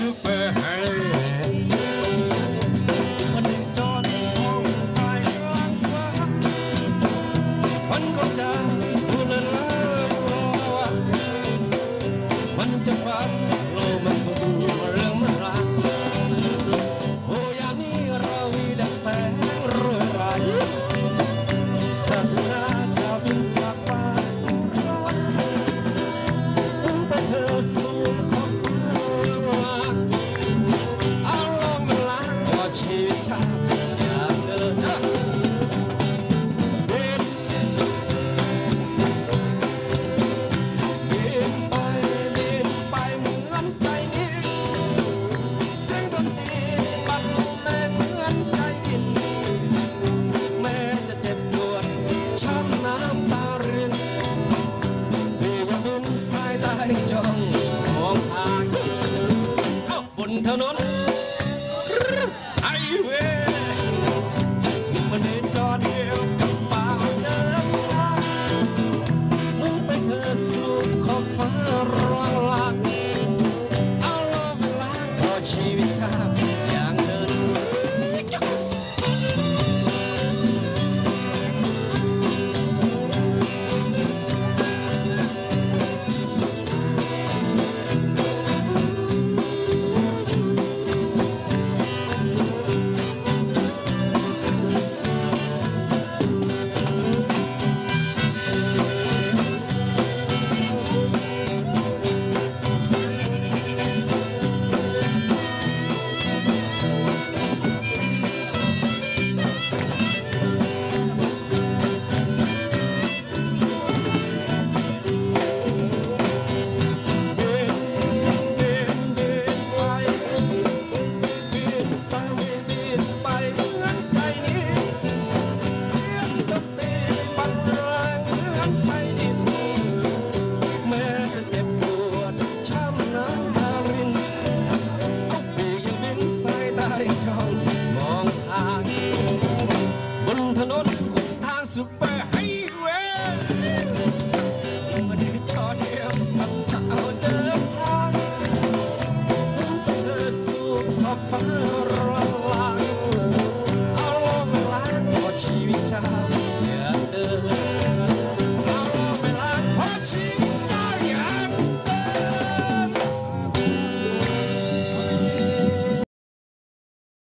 super high. ายจองมองทางเอาบนถนนไอเวมันเดินจอดเดียวกับป่าเดินทางมุ่งไปเธอสู่ขอบฟ้า